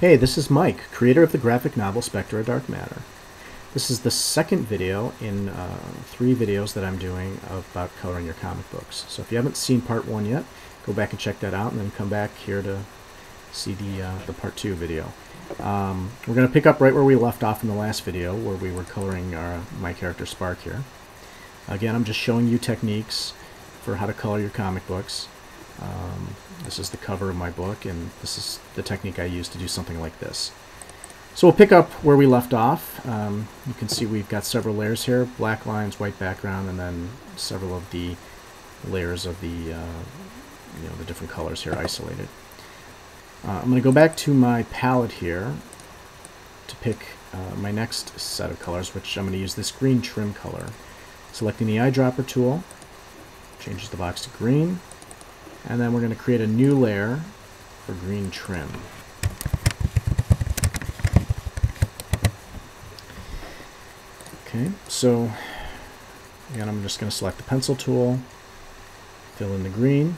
Hey, this is Mike, creator of the graphic novel Spectre of Dark Matter. This is the second video in uh, three videos that I'm doing about coloring your comic books. So if you haven't seen part one yet, go back and check that out and then come back here to see the, uh, the part two video. Um, we're going to pick up right where we left off in the last video where we were coloring our, my character Spark here. Again, I'm just showing you techniques for how to color your comic books. Um, this is the cover of my book, and this is the technique I use to do something like this. So we'll pick up where we left off. Um, you can see we've got several layers here, black lines, white background, and then several of the layers of the, uh, you know, the different colors here isolated. Uh, I'm going to go back to my palette here to pick uh, my next set of colors, which I'm going to use this green trim color. Selecting the eyedropper tool, changes the box to green, and then we're going to create a new layer for green trim. Okay, so again, I'm just going to select the pencil tool, fill in the green.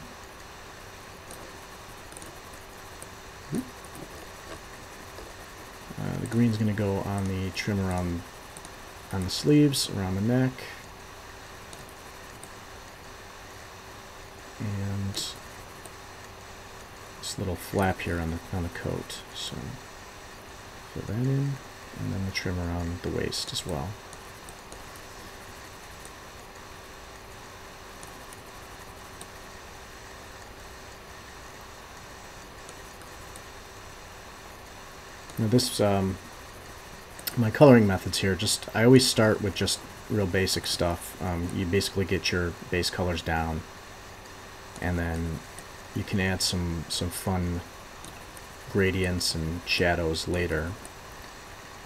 Uh, the green's going to go on the trim around on the sleeves, around the neck, and this little flap here on the on the coat. So fill that in, and then the trim around the waist as well. Now this, um, my coloring methods here, just I always start with just real basic stuff. Um, you basically get your base colors down, and then you can add some some fun gradients and shadows later.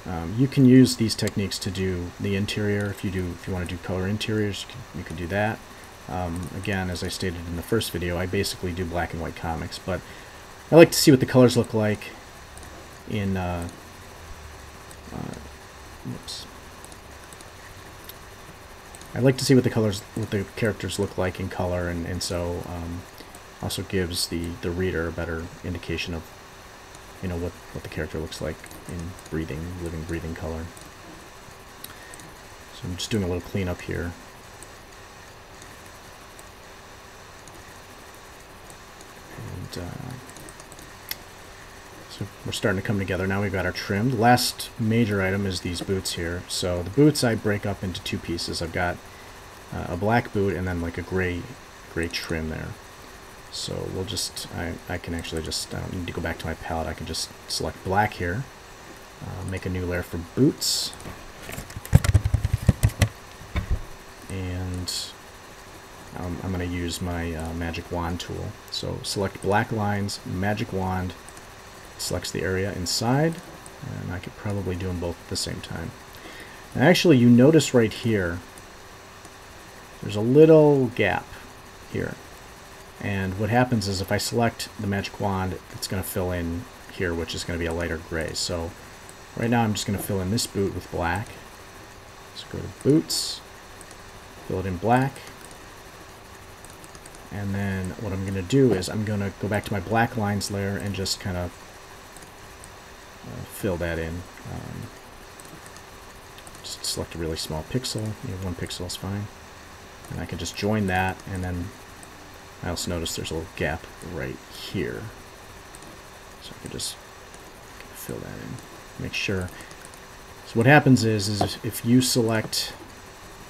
Um, you can use these techniques to do the interior. If you do, if you want to do color interiors, you can, you can do that. Um, again, as I stated in the first video, I basically do black and white comics, but I like to see what the colors look like in uh, uh, whoops. I like to see what the colors, what the characters look like in color, and, and so um, also gives the, the reader a better indication of, you know, what, what the character looks like in breathing, living, breathing color. So I'm just doing a little cleanup here. And uh, we're starting to come together. Now we've got our trim. The last major item is these boots here. So the boots I break up into two pieces. I've got uh, a black boot and then like a gray gray trim there. So we'll just, I, I can actually just, I don't need to go back to my palette. I can just select black here. Uh, make a new layer for boots. And um, I'm going to use my uh, magic wand tool. So select black lines, magic wand, selects the area inside, and I could probably do them both at the same time. Actually, you notice right here, there's a little gap here. And what happens is if I select the magic wand, it's going to fill in here, which is going to be a lighter gray. So right now I'm just going to fill in this boot with black. Let's go to boots, fill it in black. And then what I'm going to do is I'm going to go back to my black lines layer and just kind of fill that in. Um, just select a really small pixel. You know, one pixel is fine. And I can just join that and then I also notice there's a little gap right here. So I can just fill that in. Make sure. So what happens is, is if you select,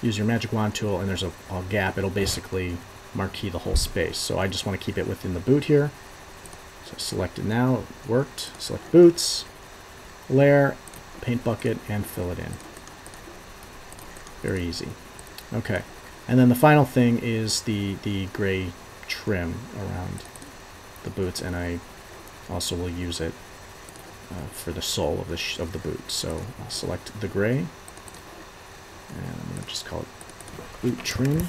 use your magic wand tool and there's a, a gap, it'll basically marquee the whole space. So I just want to keep it within the boot here. So select it now, it worked. Select boots, layer, paint bucket, and fill it in. Very easy. Okay. And then the final thing is the, the gray trim around the boots, and I also will use it uh, for the sole of the, of the boot. So I'll select the gray, and I'm going to just call it boot trim.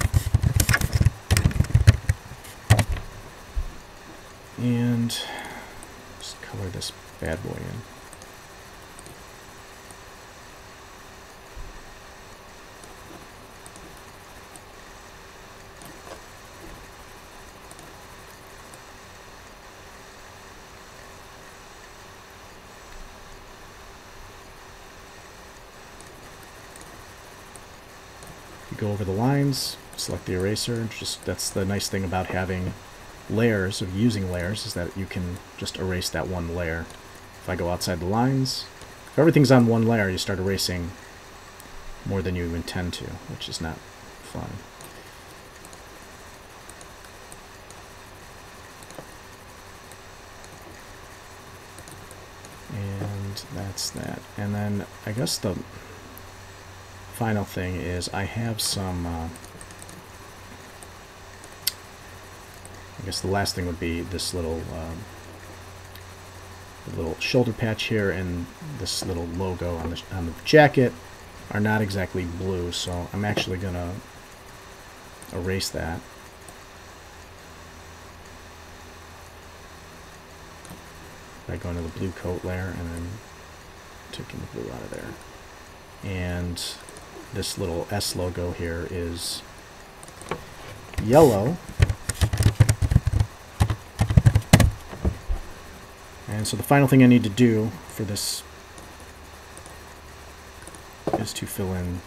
And just color this bad boy in. Go over the lines, select the eraser. Just that's the nice thing about having layers, of using layers, is that you can just erase that one layer. If I go outside the lines, if everything's on one layer, you start erasing more than you intend to, which is not fun. And that's that. And then I guess the final thing is I have some... Uh, I guess the last thing would be this little um, little shoulder patch here and this little logo on the, on the jacket are not exactly blue, so I'm actually going to erase that. By going to the blue coat layer and then taking the blue out of there. And this little S logo here is yellow And so the final thing I need to do for this is to fill in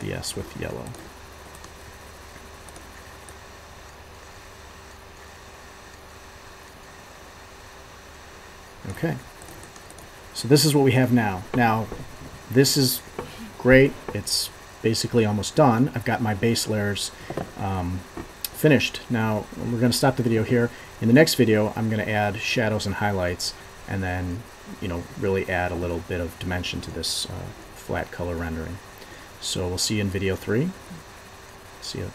the S with yellow. Okay. So this is what we have now. Now, this is great. It's basically almost done. I've got my base layers um, finished. Now, we're going to stop the video here. In the next video, I'm going to add shadows and highlights and then, you know, really add a little bit of dimension to this uh, flat color rendering. So we'll see you in video three. See you.